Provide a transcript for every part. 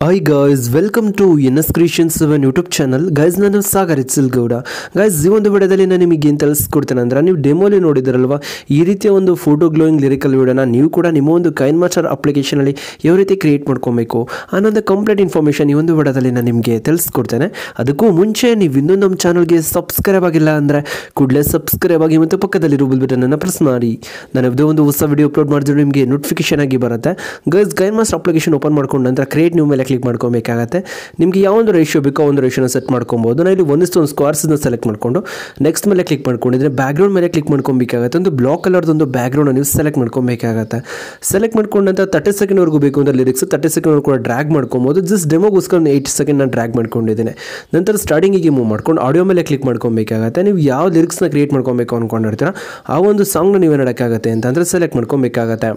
Hi guys welcome to N S creations seven YouTube channel guys ನಾನು Sagar ಇತ್ಸಿಲ್ Gowda guys ಈ ಒಂದು ವಿಡಿಯೋದಲ್ಲಿ ನಾನು ನಿಮಗೆ ಏನು ತಿಳಿಸ್ಕೊಡ್ತೇನೆ ಅಂದ್ರೆ ನೀವು ಡೆಮೋಲಿ ನೋಡಿದ್ರಲ್ವ? ಈ ರೀತಿಯ ಒಂದು ಫೋಟೋ ಗ್ಲೋಯಿಂಗ್ ಲಿರಿಕಲ್ ವಿಡಿಯೋನ ನೀವು ಕೂಡ ನಿಮ್ಮ ಒಂದು ಕೈನ್ ಮಾಸ್ಟರ್ ಅಪ್ಲಿಕೇಶನಲ್ಲಿ ಯಾವ ರೀತಿ ಕ್ರಿಯೇಟ್ ಮಾಡ್ಕೊಬೇಕು ಅನ್ನೋದು ಕಂಪ್ಲೀಟ್ ಇನ್ಫಾರ್ಮೇಷನ್ ಈ ಒಂದು ವಿಡಿಯೋದಲ್ಲಿ ನಾನು ನಿಮಗೆ ತಿಳಿಸ್ಕೊಡ್ತೇನೆ ಅದಕ್ಕೂ ಮುಂಚೆ ನೀವು ಇನ್ನೂ ನಮ್ಮ ಚಾನಲ್ಗೆ ಸಬ್ಸ್ಕ್ರೈಬ್ ಆಗಿಲ್ಲ ಅಂದರೆ ಕೂಡಲೇ ಸಬ್ಸ್ಕ್ರೈಬ್ ಆಗಿ ಮತ್ತು ಪಕ್ಕದಲ್ಲಿರೋ ಬಿಲ್ ಬಟನನ್ನು ಪ್ರೆಸ್ ಮಾಡಿ. ನಾನು ಯಾವುದೇ ಒಂದು ಹೊಸ ವಿಡಿಯೋ ಅಪ್ಲೋಡ್ ಮಾಡಿದ್ರೆ ನಿಮಗೆ ನೋಟಿಫಿಕೇಶನ್ ಆಗಿ ಬರುತ್ತೆ. Guys Kine Master application open ಮಾಡ್ಕೊಂಡು ನಂತರ ಕ್ರಿಯೇಟ್ ನ್ಯೂ ಮೇಲೆ ಕ್ಲಿಕ್ ಮಾಡ್ಕೊಬೇಕಾಗತ್ತೆ. ನಿಮಗೆ ಯಾವ ಒಂದು ರೇಷಿಯೋ ಬೇಕೋ ಒಂದು ರೇಷಿಯೋನ ಸೆಟ್ ಮಾಡ್ಕೊಬೋದು. ನಾನು ಇಲ್ಲಿ ಒಂದಿಷ್ಟು ಒಂದು ಸ್ಕ್ವಾರ್ಸನ್ನ ಸೆಲೆಕ್ಟ್ ಮಾಡಿಕೊಂಡು ನೆಕ್ಸ್ಟ್ ಮೇಲೆ ಕ್ಲಿಕ್ ಮಾಡ್ಕೊಂಡಿದ್ರೆ ಬ್ಯಾಕ್ಗ್ರೌಂಡ್ ಮೇಲೆ ಕ್ಲಿಕ್ ಮಾಡ್ಕೊಬೇಕಾಗತ್ತೆ. ಒಂದು ಬ್ಲಾಕ್ ಕಲರ್ದೊಂದು ಬ್ಯಾಕ್ಗ್ರೌಂಡ್ ನೀವು ಸೆಲೆಕ್ಟ್ ಮಾಡ್ಕೊಬೇಕಾಗತ್ತೆ. ಸೆಲೆಕ್ಟ್ ಮಾಡ್ಕೊಂಡಂತ ತರ್ಟಿ ಸೆಕೆಂಡ್ವರೆಗೂ ಬೇಕು ಅಂದರೆ ಲಿರಿಕ್ಸ್ ತರ್ಟಿ ಸೆಕೆಂಡ್ ಕೂಡ ಡ್ರ್ಯಾಗ್ ಮಾಡ್ಕೊಬೋದು. ಜಸ್ಟ್ ಡೆಮೋಗೋಸ್ಕರ ಏಯ್ಟ್ ಸೆಕೆಂಡ್ ನಾನು ಡ್ರ್ಯಾಗ್ ಮಾಡ್ಕೊಂಡಿದ್ದೇನೆ. ನಂತರ ಸ್ಟಾರ್ಟಿಂಗಿಗೆ ಮೂವ್ ಮಾಡ್ಕೊಂಡು ಆಡಿಯೋ ಮೇಲೆ ಕ್ಲಿಕ್ ಮಾಡ್ಕೊಬೇಕಾಗತ್ತೆ. ನೀವು ಯಾವ ಲಿರಿಕ್ಸ್ನ ಕ್ರಿಯೇಟ್ ಮಾಡ್ಕೊಬೇಕು ಅಂದ್ಕೊಂಡಿರ್ತೀರ ಆ ಒಂದು ಸಾಂಗ್ನ ನೀವು ಮಾಡೋಕ್ಕಾಗತ್ತೆ ಅಂತಂದರೆ ಸೆಲೆಕ್ಟ್ ಮಾಡ್ಕೊಬೇಕಾಗತ್ತೆ.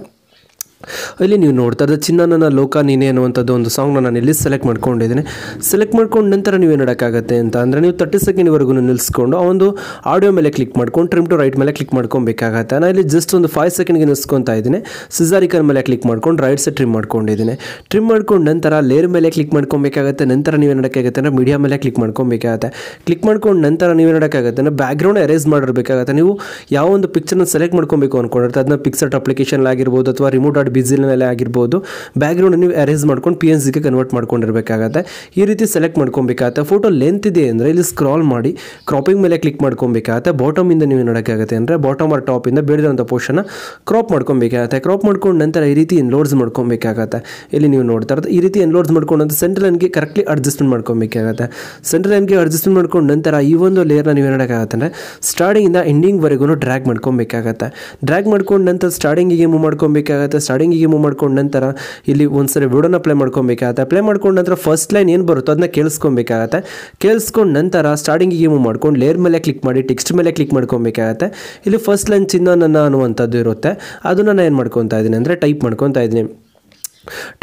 ಇಲ್ಲಿ ನೀವು ನೋಡ್ತಾ ಇದ್ದ ಚಿನ್ನ ನನ್ನ ಲೋಕ ನೀನೇ ಅನ್ನುವಂಥದ್ದು ಒಂದು ಸಾಂಗ್ನ ನಾನು ಇಲ್ಲಿ ಸೆಲೆಕ್ಟ್ ಮಾಡ್ಕೊಂಡಿದ್ದೀನಿ. ಸೆಲೆಕ್ಟ್ ಮಾಡ್ಕೊಂಡು ನಂತರ ನೀವು ನೋಡೋಕ್ಕಾಗತ್ತೆ ಅಂತ ಅಂದರೆ ನೀವು ತರ್ಟಿ ಸೆಕೆಂಡ್ವರೆಗೂ ನಿಲ್ಲಿಸ್ಕೊಂಡು ಆ ಒಂದು ಆಡಿಯೋ ಮೇಲೆ ಕ್ಲಿಕ್ ಮಾಡ್ಕೊಂಡು ಟ್ರಿಮ್ ಟು ರೈಟ್ ಮೇಲೆ ಕ್ಲಿಕ್ ಮಾಡ್ಕೊಬೇಕಾಗತ್ತೆ. ನಾನು ಇಲ್ಲಿ ಜಸ್ಟ್ ಒಂದು ಫೈವ್ ಸೆಕೆಂಡ್ಗೆ ನಿಲ್ಸ್ಕೊತಾ ಇದ್ದೀನಿ. ಸಿಜಾರಿಕನ್ ಮೇಲೆ ಕ್ಲಿಕ್ ಮಾಡ್ಕೊಂಡು ರೈಟ್ ಸೈಡ್ ಟ್ರಿಮ್ ಮಾಡ್ಕೊಂಡಿದ್ದೀನಿ. ಟ್ರಿಮ್ ಮಾಡ್ಕೊಂಡು ನಂತರ ಲೇರ್ ಮೇಲೆ ಕ್ಲಿಕ್ ಮಾಡ್ಕೊಬೇಕಾಗತ್ತೆ. ನಂತರ ನೀವು ನೋಡೋಕ್ಕಾಗತ್ತೆ ಅಂದರೆ ಮೀಡಿಯಾ ಮೇಲೆ ಕ್ಲಿಕ್ ಮಾಡ್ಕೊಬೇಕಾಗತ್ತೆ. ಕ್ಲಿಕ್ ಮಾಡ್ಕೊಂಡು ನಂತರ ನೀವು ನೋಡೋಕ್ಕಾಗತ್ತೆ ಅಂದರೆ ಬ್ಯಾಕ್ಗ್ರೌಂಡ್ ಎರೇಸ್ ಮಾಡಿರ್ಬೇಕಾಗತ್ತೆ. ನೀವು ಯಾವ ಒಂದು ಪಿಕ್ಚರ್ನ ಸೆಲೆಕ್ಟ್ ಮಾಡ್ಕೊಬೇಕು ಅಂದ್ಕೊಂಡಿರ್ತಾರೆ ಅದನ್ನ ಪಿಕ್ಸರ್ ಅಪ್ಲಿಕೇಶನ್ ಆಗಿರ್ಬೋದು ಅಥವಾ ರಿಮೋಟ್ ಡಾಟ್ ಬಿಸಿಲ್ನಲ್ಲಿ ಆಗಿರ್ಬೋದು. ಬ್ಯಾಕ್ಗ್ರೌಂಡ್ ನೀವು ಅರೇಂಜ್ ಮಾಡ್ಕೊಂಡು ಪಿ ಎನ್ ಸಿಗೆ ಕನ್ವರ್ಟ್ ಮಾಡ್ಕೊಂಡಿರಬೇಕಾಗತ್ತೆ. ಈ ರೀತಿ ಸೆಲೆಕ್ಟ್ ಮಾಡ್ಕೊಬೇಕಾಗತ್ತೆ. ಫೋಟೋ ಲೆಂತ್ ಇದೆ ಅಂದರೆ ಇಲ್ಲಿ ಸ್ಕ್ರಾಲ್ ಮಾಡಿ ಕ್ರಾಪಿಂಗ್ ಮೇಲೆ ಕ್ಲಿಕ್ ಮಾಡ್ಕೊಬೇಕಾಗತ್ತೆ. ಬಾಟಮಿಂದ ನೀವು ನೋಡೋಕ್ಕಾಗತ್ತೆ ಅಂದರೆ ಬಾಟಮ್ ಆರ್ ಟಾಪಿಂದ ಬೆಳೆದಿರೋಂಥ ಪೋರ್ಷನ್ನ ಕ್ರಾಪ್ ಮಾಡ್ಕೊಬೇಕಾಗತ್ತೆ. ಕ್ರಾಪ್ ಮಾಡ್ಕೊಂಡು ನಂತರ ಈ ರೀತಿ ಎನ್ಲೋಡ್ಸ್ ಮಾಡ್ಕೊಬೇಕಾಗತ್ತೆ. ಇಲ್ಲಿ ನೀವು ನೋಡ್ತಾ ಇರೋದು ಈ ರೀತಿ ಎನ್ಲೋಡ್ಸ್ ಮಾಡ್ಕೊಂಡು ನಂತರ ಸೆಂಟ್ರಲ್ ಲೈನ್ಗೆ ಕರೆಕ್ಟ್ಲಿ ಅಡ್ಜಸ್ಟ್ಮೆಂಟ್ ಮಾಡ್ಕೊಬೇಕಾಗತ್ತೆ. ಸೆಂಟ್ರಲ್ ಲೈನ್ಗೆ ಅಡ್ಜಸ್ಟ್ಮೆಂಟ್ ಮಾಡ್ಕೊಂಡು ನಂತರ ಈ ಒಂದು ಲೇಯರ್ನ ನೀವು ನೋಡೋಕ್ಕಾಗತ್ತೆ ಅಂದರೆ ಸ್ಟಾರ್ಟಿಂಗಿಂದ ಎಂಡಿಂಗ್ವರೆಗೂ ಡ್ರ್ಯಾಗ್ ಮಾಡ್ಕೊಬೇಕಾಗತ್ತೆ. ಡ್ರ್ಯಾಗ್ ಮಾಡ್ಕೊಂಡು ನಂತರ ಸ್ಟಾರ್ಟಿಂಗಿಗೆ ಮೂವ್ ಮಾಡ್ಕೊಬೇಕಾಗತ್ತೆ. ಸ್ಟಾರ್ಟಿಂಗಿಗೆ ಮೂವ್ ಮಾಡ್ಕೊಂಡು ನಂತರ ಇಲ್ಲಿ ಒಂದ್ಸರಿ ವಿಡೋನ ಪ್ಲೇ ಮಾಡ್ಕೊಬೇಕಾಗತ್ತೆ. ಪ್ಲೇ ಮಾಡ್ಕೊಂಡ ನಂತರ ಫಸ್ಟ್ ಲೈನ್ ಏನು ಬರುತ್ತೋ ಅದನ್ನ ಕೇಳಿಸ್ಕೊಬೇಕಾಗತ್ತೆ. ಕೇಳಿಸ್ಕೊಂಡು ನಂತರ ಸ್ಟಾರ್ಟಿಂಗಿಗೆ ಮೂವ್ ಮಾಡ್ಕೊಂಡು ಲೇರ್ ಮೇಲೆ ಕ್ಲಿಕ್ ಮಾಡಿ ಟೆಕ್ಸ್ಟ್ ಮೇಲೆ ಕ್ಲಿಕ್ ಮಾಡ್ಕೊಬೇಕಾಗತ್ತೆ. ಇಲ್ಲಿ ಫಸ್ಟ್ ಲೈನ್ ಚಿನ್ನ ನನ್ನ ಅನ್ನುವಂಥದ್ದು ಇರುತ್ತೆ. ಅದನ್ನು ನಾನು ಏನು ಮಾಡ್ಕೊತಾ ಇದ್ದೀನಿ ಅಂದರೆ ಟೈಪ್ ಮಾಡ್ಕೊತಾ ಇದ್ದೀನಿ.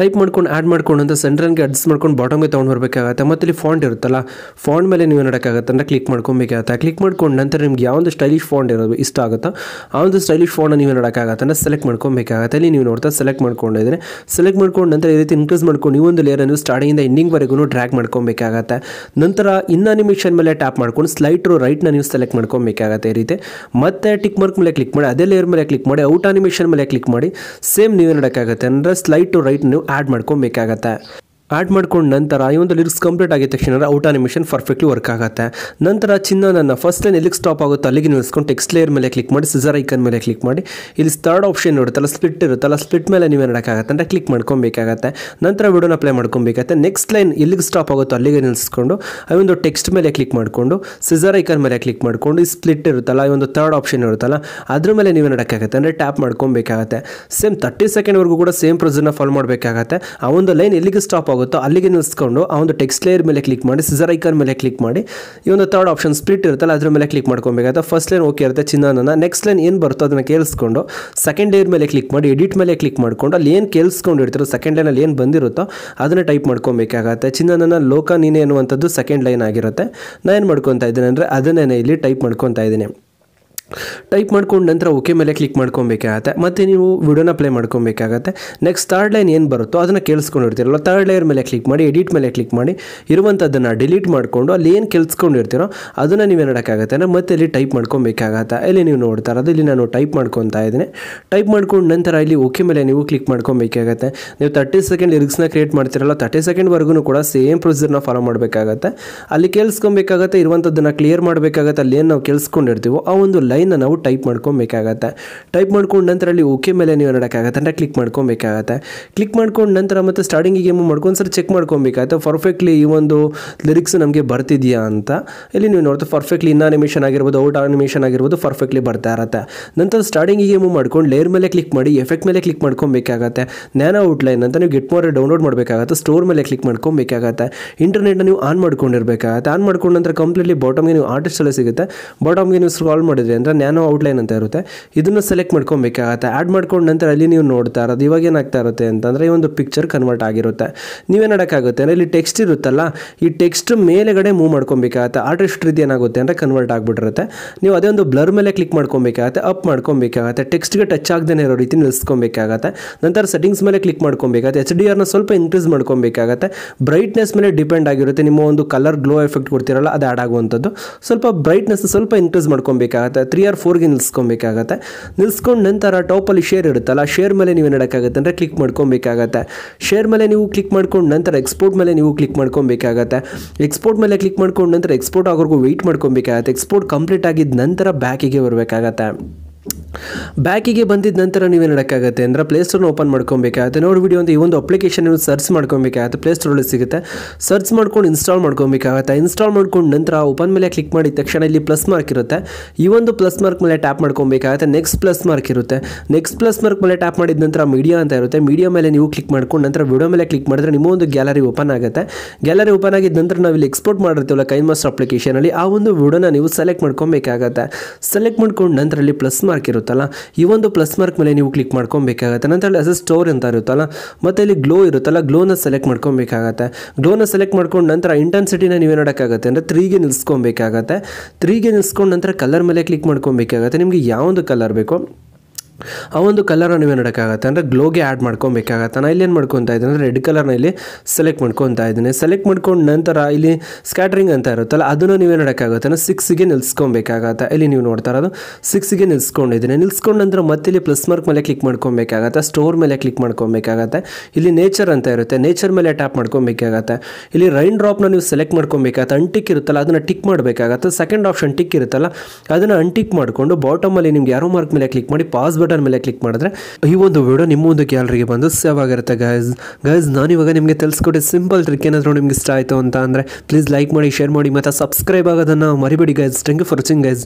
ಟೈಪ್ ಮಾಡ್ಕೊಂಡು ಆ್ಯಡ್ ಮಾಡ್ಕೊಂಡು ಅಂತ ಸೆಂಟ್ರನ್ಗೆ ಅಡ್ಜಸ್ಟ್ ಮಾಡ್ಕೊಂಡು ಬಾಟಮ್ಗೆ ತೊಗೊಂಡು ಬರಬೇಕಾಗತ್ತೆ. ಮತ್ತು ಇಲ್ಲಿ ಫಾಂಟ್ ಇರುತ್ತಲ್ಲ ಫಾಂಟ್ ಮೇಲೆ ನೀವು ನೋಡೋಕ್ಕಾಗತ್ತೆ ಅಂದರೆ ಕ್ಲಿಕ್ ಮಾಡ್ಕೊಬೇಕಾಗತ್ತೆ. ಕ್ಲಿಕ್ ಮಾಡ್ಕೊಂಡು ನಂತರ ನಿಮ್ಗೆ ಯಾವೊಂದು ಸ್ಟೈಲಿಶ್ ಫಾಂಟ್ ಇರೋದು ಇಷ್ಟ ಆಗುತ್ತಾ ಆ ಒಂದು ಸ್ಟೈಲಿಶ್ ಫಾಂಟ್ ನೀವು ನೋಡೋಕ್ಕಾಗತ್ತೆ ಅಂದರೆ ಸೆಲೆಕ್ಟ್ ಮಾಡ್ಕೊಬೇಕಾಗತ್ತೆ. ಇಲ್ಲಿ ನೀವು ನೋಡ್ತಾ ಸೆಲೆಕ್ಟ್ ಮಾಡ್ಕೊಂಡಿದ್ರೆ ಸೆಲೆಕ್ಟ್ ಮಾಡ್ಕೊಂಡು ನಂತರ ಈ ರೀತಿ ಇನ್ಕ್ರೀಸ್ ಮಾಡ್ಕೊಂಡು ನೀವು ಒಂದು ಲೇಯರನ್ನು ಸ್ಟಾರ್ಟಿಂಗಿಂದ ಎಂಡಿಂಗ್ವರೆಗೂ ಡ್ರ್ಯಾಗ್ ಮಾಡ್ಕೊಬೇಕಾಗತ್ತೆ. ನಂತರ ಇನ್ ಅನಿಮೇಷನ್ ಮೇಲೆ ಟ್ಯಾಪ್ ಮಾಡ್ಕೊಂಡು ಸ್ಲೈಟ್ರು ರೈಟ್ನ ನೀವು ಸೆಲೆಕ್ಟ್ ಮಾಡ್ಕೊಬೇಕಾಗತ್ತೆ ಈ ರೀತಿ. ಮತ್ತೆ ಟಿಕ್ ಮಾರ್ಕ್ ಮೇಲೆ ಕ್ಲಿಕ್ ಮಾಡಿ, ಅದೇ ಲೇಯರ್ ಮೇಲೆ ಕ್ಲಿಕ್ ಮಾಡಿ ಔಟ್ ಅನಿಮೇಷನ್ ಮೇಲೆ ಕ್ಲಿಕ್ ಮಾಡಿ ಸೇಮ್ ನೀವು ನೋಡೋಕ್ಕಾಗತ್ತೆ ಅಂದರೆ ಸ್ಲೈಟ್ ಟು ರೈಟ್ ನೀವು ಆ್ಯಡ್ ಮಾಡ್ಕೊಬೇಕಾಗತ್ತೆ ಆ್ಯಡ್ ಮಾಡ್ಕೊಂಡು ನಂತರ ಈ ಒಂದು ಲಿರಿಕ್ಸ್ ಕಂಪ್ಲೀಟ್ ಆಗಿದ ತಕ್ಷಣ ಔಟ್ ಆನಿಮೇಷನ್ ಪರ್ಫೆಕ್ಟ್ಲಿ ವರ್ಕ್ ಆಗುತ್ತೆ. ನಂತರ ಚಿನ್ನ ನನ್ನ ಫಸ್ಟ್ ಲೈನ್ ಎಲ್ಲಿಗೆ ಸ್ಟಾಪ್ ಆಗುತ್ತೋ ಅಲ್ಲಿಗೆ ನಿಲ್ಲಿಸ್ಕೊಂಡು ಟೆಕ್ಸ್ಟ್ ಲೇಯರ್ ಮೇಲೆ ಕ್ಲಿಕ್ ಮಾಡಿ ಸಿಸರ್ ಐಕನ್ ಮೇಲೆ ಕ್ಲಿಕ್ ಮಾಡಿ ಇಲ್ಲಿ ಥರ್ಡ್ ಆಪ್ಷನ್ ಇರುತ್ತಲ್ಲ ಸ್ಪ್ಲಿಟ್ ಇರುತ್ತಲ್ಲ ಸ್ಪ್ಲಿಟ್ ಮೇಲೆ ನೀವು ನೋಡೋಕ್ಕಾಗತ್ತೆ ಅಂದರೆ ಕ್ಲಿಕ್ ಮಾಡ್ಕೊಬೇಕಾಗತ್ತೆ. ನಂತರ ವಿಡಿಯೋನ ಅಪ್ಲೈ ಮಾಡ್ಕೊಬೇಕಾಗತ್ತೆ. ನೆಕ್ಸ್ಟ್ ಲೈನ್ ಎಲ್ಲಿಗೆ ಸ್ಟಾಪ್ ಆಗುತ್ತೋ ಅಲ್ಲಿಗೆ ನಿಲ್ಲಿಸ್ಕೊಂಡು, ಆ ಒಂದು ಟೆಕ್ಸ್ಟ್ ಮೇಲೆ ಕ್ಲಿಕ್ ಮಾಡಿಕೊಂಡು ಸಿಸರ್ ಐಕನ್ ಮೇಲೆ ಕ್ಲಿಕ್ ಮಾಡಿಕೊಂಡು, ಈ ಸ್ಪ್ಲಿಟ್ ಇರುತ್ತಲ್ಲ, ಈ ಒಂದು ಥರ್ಡ್ ಆಪ್ಷನ್ ಇರುತ್ತಲ್ಲ, ಅದ್ರ ಮೇಲೆ ನೀವು ನೋಡೋಕ್ಕಾಗತ್ತೆ ಅಂದರೆ ಟ್ಯಾಪ್ ಮಾಡ್ಕೊಬೇಕಾಗತ್ತೆ. ಸೇಮ್ ತರ್ಟಿ ಸೆಕೆಂಡ್ವರೆಗೂ ಕೂಡ ಸೇಮ್ ಪ್ರೊಸೀಜರ್ನ ಫಾಲೋ ಮಾಡಬೇಕಾಗತ್ತೆ. ಆ ಒಂದು ಲೈನ್ ಎಲ್ಲಿಗೆ ಸ್ಟಾಪ್ ಆಗುತ್ತೋ ಅಲ್ಲಿಗೆ ನಿಲ್ಲಿಸ್ಕೊಂಡು ಆ ಒಂದು ಟೆಕ್ಸ್ಟ್ ಲೇಯರ್ ಮೇಲೆ ಕ್ಲಿಕ್ ಮಾಡಿ ಸಿಸರ್ ಐಕನ್ ಮೇಲೆ ಕ್ಲಿಕ್ ಮಾಡಿ, ಈ ಒಂದು ಥರ್ಡ್ ಆಪ್ಷನ್ ಸ್ಪ್ಲಿಟ್ ಇರುತ್ತಲ್ಲ, ಅದ್ರ ಮೇಲೆ ಕ್ಲಿಕ್ ಮಾಡ್ಕೊಬೇಕಾಗುತ್ತೆ ಫಸ್ಟ್ ಲೈನ್ ಓಕೆ ಇರುತ್ತೆ ಚಿನ್ನನ ನೆಕ್ಸ್ಟ್ ಲೈನ್ ಏನು ಬರುತ್ತೋ ಅದನ್ನು ಕೇಳಿಸ್ಕೊಂಡು ಸೆಕೆಂಡ್ ಲೇಯರ್ ಮೇಲೆ ಕ್ಲಿಕ್ ಮಾಡಿ ಎಡಿಟ್ ಮೇಲೆ ಕ್ಲಿಕ್ ಮಾಡಿಕೊಂಡು, ಅಲ್ಲಿ ಏನು ಕೇಳಿಸ್ಕೊಂಡಿರ್ತೀರೋ ಸೆಕೆಂಡ್ ಲೈನಲ್ಲಿ ಏನು ಬಂದಿರುತ್ತೋ ಅದನ್ನು ಟೈಪ್ ಮಾಡ್ಕೊಬೇಕಾಗತ್ತೆ. ಚಿನ್ನನ ಲೋಕ ನೀನೆ ಅನ್ನುವಂಥದ್ದು ಸೆಕೆಂಡ್ ಲೈನ್ ಆಗಿರುತ್ತೆ. ನಾನು ಏನು ಮಾಡ್ಕೊತಾ ಇದ್ದೀನಿ ಅಂದರೆ ಅದನ್ನೇ ಇಲ್ಲಿ ಟೈಪ್ ಮಾಡ್ಕೊತಾ ಇದ್ದೀನಿ. ಟೈಪ್ ಮಾಡ್ಕೊಂಡು ನಂತರ ಓಕೆ ಮೇಲೆ ಕ್ಲಿಕ್ ಮಾಡ್ಕೊಬೇಕಾಗತ್ತೆ. ಮತ್ತು ನೀವು ವಿಡಿಯೋನ ಪ್ಲೇ ಮಾಡ್ಕೊಬೇಕಾಗತ್ತೆ. ನೆಕ್ಸ್ಟ್ ಥರ್ಡ್ ಲೈನ್ ಏನು ಬರುತ್ತೋ ಅದನ್ನು ಕೇಳಿಸ್ಕೊಂಡಿರ್ತೀರಲ್ಲ ಥರ್ಡ್ ಲೇಯರ್ ಮೇಲೆ ಕ್ಲಿಕ್ ಮಾಡಿ ಎಡಿಟ್ ಮೇಲೆ ಕ್ಲಿಕ್ ಮಾಡಿ ಇರುವಂಥದ್ದನ್ನು ಡಿಲೀಟ್ ಮಾಡಿಕೊಂಡು ಅಲ್ಲಿ ಏನು ಕೇಳಿಸ್ಕೊಂಡಿರ್ತೀರೋ ಅದನ್ನು ನೀವು ನೋಡೋಕ್ಕಾಗತ್ತೆ ಅಂದರೆ ಮತ್ತೆ ಇಲ್ಲಿ ಟೈಪ್ ಮಾಡ್ಕೊಬೇಕಾಗತ್ತೆ. ಇಲ್ಲಿ ನೀವು ನೋಡ್ತಾ ಇರೋದು, ಇಲ್ಲಿ ನಾನು ಟೈಪ್ ಮಾಡ್ಕೊತಾ ಇದ್ದೀನಿ. ಟೈಪ್ ಮಾಡ್ಕೊಂಡು ನಂತರ ಇಲ್ಲಿ ಓಕೆ ಮೇಲೆ ನೀವು ಕ್ಲಿಕ್ ಮಾಡ್ಕೊಬೇಕಾಗತ್ತೆ. ನೀವು ತರ್ಟಿ ಸೆಕೆಂಡ್ ಲಿರಿಕ್ಸ್ನ ಕ್ರಿಯೇಟ್ ಮಾಡ್ತಿರಲ್ಲ ತರ್ಟಿ ಸೆಕೆಂಡ್ವರೆಗೂ ಕೂಡ ಸೇಮ್ ಪ್ರೊಸೀಜರ್ನ ಫಾಲೋ ಮಾಡಬೇಕಾಗತ್ತೆ. ಅಲ್ಲಿ ಕೇಳಿಸ್ಕೊಬೇಕಾಗತ್ತೆ ಇರುವಂಥದ್ದನ್ನು ಕ್ಲಿಯರ್ ಮಾಡಬೇಕಾಗತ್ತೆ, ಅಲ್ಲಿ ಏನು ನಾವು ಕೇಳಿಸ್ಕೊಂಡಿರ್ತೀವೋ ಆ ಒಂದು ಲೈನ್ನ ನಾವು ಟೈಪ್ ಮಾಡ್ಕೊಬೇಕಾಗತ್ತೆ. ಟೈಪ್ ಮಾಡ್ಕೊಂಡು ನಂತರ ಅಲ್ಲಿ ಓಕೆ ಮೇಲೆ ನೀವು ನೋಡೋಕ್ಕಾಗತ್ತೆ ಅಂದರೆ ಕ್ಲಿಕ್ ಮಾಡ್ಕೊಬೇಕಾಗತ್ತೆ. ಕ್ಲಿಕ್ ಮಾಡ್ಕೊಂಡು ನಂತರ ಮತ್ತು ಸ್ಟಾರ್ಟಿಂಗಿಗೆ ಏನು ಮಾಡ್ಕೊಂಡು ಸರ್ ಚೆಕ್ ಮಾಡ್ಕೊಬೇಕಾಗತ್ತೆ. ಪರ್ಫೆಕ್ಟ್ಲಿ ಈ ಒಂದು ಲಿರಿಕ್ಸ್ ನಮಗೆ ಬರ್ತಿದೆಯಾ ಅಂತ. ಇಲ್ಲಿ ನೀವು ನೋಡ್ತಾ ಪರ್ಫೆಕ್ಟ್ಲಿ ಇನ್ ಅನಿಮೇಷನ್ ಆಗಿರ್ಬೋದು ಔಟ್ ಅನಿಮೇಷನ್ ಆಗಿರ್ಬೋದು ಪರ್ಫೆಕ್ಟ್ಲಿ ಬರ್ತಾ ಇರತ್ತೆ. ನಂತರ ಸ್ಟಾರ್ಟಿಂಗಿಗೆ ಏನು ಮಾಡ್ಕೊಂಡು ಲೇಯರ್ ಮೇಲೆ ಕ್ಲಿಕ್ ಮಾಡಿ ಎಫೆಕ್ಟ್ ಮೇಲೆ ಕ್ಲಿಕ್ ಮಾಡ್ಕೊಬೇಕಾಗತ್ತೆ. ನ್ಯಾನೋ ಔಟ್ಲೈನ್ ಅಂತ ನೀವು ಗೆಟ್ ಮೋರ್ ಡೌನ್ಲೋಡ್ ಮಾಡಬೇಕಾಗತ್ತೆ. ಸ್ಟೋರ್ ಮೇಲೆ ಕ್ಲಿಕ್ ಮಾಡ್ಕೊಬೇಕಾಗತ್ತೆ. ಇಂಟರ್ನೆಟ್ನ ನೀವು ಆನ್ ಮಾಡ್ಕೊಂಡಿರ್ಬೇಕಾಗತ್ತೆ. ಆನ್ ಮಾಡ್ಕೊಂಡು ನಂತರ ಕಂಪ್ಲೀಟ್ಲಿ ಬಾಟಮ್ಗೆ ನೀವು ಆರ್ಟಿಸ್ಟ್ ಎಲ್ಲ ಸಿಗುತ್ತೆ. ಬಾಟಮ್ಗೆ ನೀವು ಸ್ಕ್ರಾಲ್ ಮಾಡಿದ್ರೆ ಅಂದರೆ ಅಂದರೆ ನ್ಯಾನೋ ಔಟ್ಲೈನ್ ಅಂತ ಇರುತ್ತೆ. ಇದನ್ನು ಸೆಲೆಕ್ಟ್ ಮಾಡ್ಕೊಬೇಕಾಗತ್ತೆ ಆ್ಯಡ್ ಮಾಡ್ಕೊಂಡ ನಂತರ ಅಲ್ಲಿ ನೀವು ನೋಡ್ತಾ ಇರೋದು. ಇವಾಗ ಏನಾಗ್ತಾ ಇರುತ್ತೆ ಅಂತಂದರೆ ಈ ಒಂದು ಪಿಕ್ಚರ್ ಕನ್ವರ್ಟ್ ಆಗಿರುತ್ತೆ. ನೀವೇನು ಮಾಡೋಕ್ಕಾಗುತ್ತೆ ಅಂದರೆ ಇಲ್ಲಿ ಟೆಕ್ಸ್ಟ್ ಇರುತ್ತಲ್ಲ, ಈ ಟೆಕ್ಸ್ಟ್ ಮೇಲೆಗಡೆ ಮೂವ್ ಮಾಡ್ಕೊಬೇಕಾಗತ್ತೆ ಆರ್ಟಿಸ್ಟ್ ರೀತಿ ಏನಾಗುತ್ತೆ ಅಂದರೆ ಕನ್ವರ್ಟ್ ಆಗಿಬಿಟ್ಟಿರುತ್ತೆ. ನೀವು ಅದೇ ಒಂದು ಬ್ಲರ್ ಮೇಲೆ ಕ್ಲಿಕ್ ಮಾಡ್ಕೊಬೇಕಾಗತ್ತೆ ಅಪ್ ಮಾಡ್ಕೊಬೇಕಾಗತ್ತೆ ಟೆಕ್ಸ್ಟ್ಗೆ ಟಚ್ ಆಗದೇ ಇರೋ ರೀತಿ ನಿಲ್ಲಿಸ್ಕೊಬೇಕಾಗತ್ತೆ ನಂತರ ಸೆಟ್ಟಿಂಗ್ಸ್ ಮೇಲೆ ಕ್ಲಿಕ್ ಮಾಡ್ಕೊಬೇಕಾಗತ್ತೆ. ಎಚ್ ಡಿ ಆರ್ನ ಸ್ವಲ್ಪ ಇನ್ಕ್ರೀಸ್ ಮಾಡ್ಕೊಬೇಕಾಗತ್ತೆ. ಬ್ರೈಟ್ನೆಸ್ ಮೇಲೆ ಡಿಪೆಂಡ್ ಆಗಿರುತ್ತೆ. ನಿಮ್ಮ ಒಂದು ಕಲರ್ ಗ್ಲೋ ಎಫೆಕ್ಟ್ ಕೊಡ್ತಿರಲ್ಲ, ಅದು ಆ್ಯಡ್ ಆಗುವಂಥದ್ದು. ಸ್ವಲ್ಪ ಬ್ರೈಟ್ನೆಸ್ ಸ್ವಲ್ಪ ಇನ್ಕ್ರೀಸ್ ಮಾಡ್ಕೊಬೇಕಾಗತ್ತೆ. ಆರ್ ಫೋರ್ಗೆ ನಿಲ್ಸ್ಕೊಬೇಕಾಗತ್ತೆ. ನಿಲ್ಸ್ಕೊಂಡು ನಂತರ ಟಾಪಲ್ಲಿ ಶೇರ್ ಇರುತ್ತಲ್ಲ ಶೇರ್ ಮೇಲೆ ನೀವು ನಡೋಕ್ಕಾಗತ್ತೆ ಅಂದರೆ ಕ್ಲಿಕ್ ಮಾಡ್ಕೊಬೇಕಾಗತ್ತೆ. ಶೇರ್ ಮೇಲೆ ನೀವು ಕ್ಲಿಕ್ ಮಾಡ್ಕೊಂಡು ನಂತರ ಎಕ್ಸ್ಪೋರ್ಟ್ ಮೇಲೆ ನೀವು ಕ್ಲಿಕ್ ಮಾಡ್ಕೊಬೇಕಾಗತ್ತೆ. ಎಕ್ಸ್ಪೋರ್ಟ್ ಮೇಲೆ ಕ್ಲಿಕ್ ಮಾಡ್ಕೊಂಡು ನಂತರ ಎಕ್ಸ್ಪೋರ್ಟ್ ಆಗೋರ್ಗೂ ವೆಯ್ಟ್ ಮಾಡ್ಕೊಬೇಕಾಗತ್ತೆ. ಎಕ್ಸ್ಪೋರ್ಟ್ ಕಂಪ್ಲೀಟ್ ಆಗಿದ್ದ ನಂತರ ಬ್ಯಾಕಿಗೆ ಬರಬೇಕಾಗತ್ತೆ. ಬ್ಯಾಕಿಗೆ ಬಂದಿದ್ದ ನಂತರ ನೀವೇನು ಮಾಡೋಕ್ಕಾಗತ್ತೆ ಅಂದರೆ ಪ್ಲೇಸ್ಟೋರ್ನ ಓಪನ್ ಮಾಡ್ಕೊಬೇಕಾಗುತ್ತೆ. ನೋಡಿ ವಿಡಿಯೋ ಅಂತ ಈ ಒಂದು ಅಪ್ಲಿಕೇಶನ್ ನೀವು ಸರ್ಚ್ ಮಾಡ್ಕೊಬೇಕಾಗುತ್ತೆ. ಪ್ಲೇಸ್ಟೋರಲ್ಲಿ ಸಿಗುತ್ತೆ. ಸರ್ಚ್ ಮಾಡ್ಕೊಂಡು ಇನ್ಸ್ಟಾಲ್ ಮಾಡ್ಕೊಬೇಕಾಗುತ್ತೆ. ಇನ್ಸ್ಟಾಲ್ ಮಾಡ್ಕೊಂಡು ನಂತರ ಓಪನ್ ಮೇಲೆ ಕ್ಲಿಕ್ ಮಾಡಿದ ತಕ್ಷಣ ಇಲ್ಲಿ ಪ್ಲಸ್ ಮಾರ್ಕ್ ಇರುತ್ತೆ. ಈ ಒಂದು ಪ್ಲಸ್ ಮಾರ್ಕ್ ಮೇಲೆ ಟ್ಯಾಪ್ ಮಾಡ್ಕೊಬೇಕಾಗುತ್ತೆ. ನೆಕ್ಸ್ಟ್ ಪ್ಲಸ್ ಮಾರ್ಕ್ ಇರುತ್ತೆ. ನೆಕ್ಸ್ಟ್ ಪ್ಲಸ್ ಮಾರ್ಕ್ ಮೇಲೆ ಟ್ಯಾಪ್ ಮಾಡಿದ ನಂತರ ಮೀಡಿಯಾ ಅಂತ ಇರುತ್ತೆ. ಮೀಡಿಯಾ ಮೇಲೆ ನೀವು ಕ್ಲಿಕ್ ಮಾಡ್ಕೊಂಡು ನಂತರ ವಿಡಿಯೋ ಮೇಲೆ ಕ್ಲಿಕ್ ಮಾಡಿದ್ರೆ ನಿಮ್ಮ ಒಂದು ಗ್ಯಾಲರಿ ಓಪನ್ ಆಗುತ್ತೆ. ಗ್ಯಾಲರಿ ಓಪನ್ ಆಗಿದ ನಂತರ ನಾವು ಇಲ್ಲಿ ಎಕ್ಸ್ಪೋರ್ಟ್ ಮಾಡಿರ್ತೀವಲ್ಲ ಕೈನ್ ಮಾಸ್ಟರ್ ಅಪ್ಲಿಕೇಶನಲ್ಲಿ ಆ ಒಂದು ವಿಡಿಯೋನ ನೀವು ಸೆಲೆಕ್ಟ್ ಮಾಡ್ಕೊಬೇಕಾಗತ್ತೆ. ಸೆಲೆಕ್ಟ್ ಮಾಡ್ಕೊಂಡು ನಂತರ ಅಲ್ಲಿ ಪ್ಲಸ್ ಮಾರ್ಕ್ ಇರುತ್ತಲ್ಲ? ಈ ಒಂದು ಪ್ಲಸ್ ಮಾರ್ಕ್ ಮೇಲೆ ನೀವು ಕ್ಲಿಕ್ ಮಾಡ್ಕೊಬೇಕಾಗತ್ತೆ. ನಂತರ ಅಸ್ ಸ್ಟೋರ್ ಅಂತ ಇರುತ್ತಲ್ಲ? ಮತ್ತು ಇಲ್ಲಿ ಗ್ಲೋ ಇರುತ್ತಲ್ಲ? ಗ್ಲೋನ ಸೆಲೆಕ್ಟ್ ಮಾಡ್ಕೊಬೇಕಾಗತ್ತೆ. ಗ್ಲೋನ ಸೆಲೆಕ್ಟ್ ಮಾಡ್ಕೊಂಡು ನಂತರ ಇಂಟೆನ್ಸಿಟಿನ ನೀವು ನೋಡೋಕ್ಕಾಗತ್ತೆ. ಅಂದರೆ ತ್ರೀಗೆ ನಿಲ್ಸ್ಕೊಬೇಕಾಗತ್ತೆ. ತ್ರೀಗೆ ನಿಲ್ಸ್ಕೊಂಡು ನಂತರ ಕಲರ್ ಮೇಲೆ ಕ್ಲಿಕ್ ಮಾಡ್ಕೊಬೇಕಾಗತ್ತೆ. ನಿಮಗೆ ಯಾವೊಂದು ಕಲರ್ ಬೇಕೋ? ಆ ಒಂದು ಕಲರ್ನ ನೀವು ನೋಡೋಕ್ಕಾಗತ್ತೆ? ಅಂದರೆ ಗ್ಲೋಗೆ ಆ್ಯಡ್ ಮಾಡ್ಕೊಬೇಕಾಗತ್ತೆ? ನಾನು ಇಲ್ಲಿ ಏನು ಮಾಡ್ಕೊತಾ ಇದ್ದೀನಿ? ಅಂದರೆ ರೆಡ್ ಕಲರ್ನ ಇಲ್ಲಿ ಸೆಲೆಕ್ಟ್ ಮಾಡ್ಕೊತಾ ಇದ್ದೀನಿ. ಸೆಲೆಕ್ಟ್ ಮಾಡ್ಕೊಂಡು ನಂತರ ಇಲ್ಲಿ ಸ್ಕ್ಯಾಟ್ರಿಂಗ್ ಅಂತ ಇರುತ್ತಲ್ಲ, ಅದನ್ನು ನೀವೇ ನೋಡೋಕ್ಕಾಗುತ್ತೆ? ಅಂದರೆ ಸಿಕ್ಸಿಗೆ ನಿಲ್ಸ್ಕೊಬೇಕಾಗತ್ತೆ? ಇಲ್ಲಿ ನೀವು ನೋಡ್ತಾ ಇರೋದು ಸಿಕ್ಸಿಗೆ ನಿಲ್ಸ್ಕೊಂಡಿದ್ದೀನಿ. ನಿಲ್ಸ್ಕೊಂಡು ನಂತರ ಮತ್ತೆ ಇಲ್ಲಿ ಪ್ಲಸ್ ಮಾರ್ಕ್ ಮೇಲೆ ಕ್ಲಿಕ್ ಮಾಡ್ಕೊಬೇಕಾಗತ್ತೆ? ಸ್ಟೋರ್ ಮೇಲೆ ಕ್ಲಿಕ್ ಮಾಡ್ಕೊಬೇಕಾಗತ್ತೆ? ಇಲ್ಲಿ ನೇಚರ್ ಅಂತ ಇರುತ್ತೆ. ನೇಚರ್ ಮೇಲೆ ಟ್ಯಾಪ್ ಮಾಡ್ಕೊಬೇಕಾಗತ್ತೆ? ಇಲ್ಲಿ ರೈನ್ ಡ್ರಾಪ್ನ ನೀವು ಸೆಲೆಕ್ಟ್ ಮಾಡ್ಕೊಬೇಕಾಗತ್ತೆ? ಅಂಟಿಕ್ ಇರುತ್ತಲ್ಲ, ಅದನ್ನು ಟಿಕ್ ಮಾಡಬೇಕಾಗತ್ತೆ? ಸೆಕೆಂಡ್ ಆಪ್ಷನ್ ಟಿಕ್ ಇರುತ್ತಲ್ಲ, ಅದನ್ನು ಅಂಟಿಕ್ ಮಾಡಿಕೊಂಡು ಬಾಟಮಲ್ಲಿ ನಿಮ್ಗೆ ಯಾರೋ ಮಾರ್ಕ್ ಮೇಲೆ ಕ್ಲಿಕ್ ಮಾಡಿ ಪಾಸ್ ಬಟನ್ ಮೇಲೆ ಕ್ಲಿಕ್ ಮಾಡಿದ್ರೆ ಈ ಒಂದು ವಿಡಿಯೋ ನಿಮ್ಮ ಒಂದು ಗ್ಯಾಲರಿಗೆ ಬಂದು ಸೇವ್ ಆಗಿರುತ್ತೆ ಗೈಸ್ ಗೈಸ್ ನಾನು ಇವಾಗ ನಿಮಗೆ ತಿಳಿಸ್ಕೊಟ್ಟೆ ಸಿಂಪಲ್ ಟ್ರಿಕ್ ಏನಾದರೂ ನಿಮ್ಗೆ ಇಷ್ಟ ಆಯಿತು ಅಂತ ಅಂದರೆ ಪ್ಲೀಸ್ ಲೈಕ್ ಮಾಡಿ ಶೇರ್ ಮಾಡಿ ಮತ್ತು ಸಬ್ಸ್ಕ್ರೈಬ್ ಆಗೋದನ್ನು ಮರಿಬೇಡಿ guys thank you for watching guys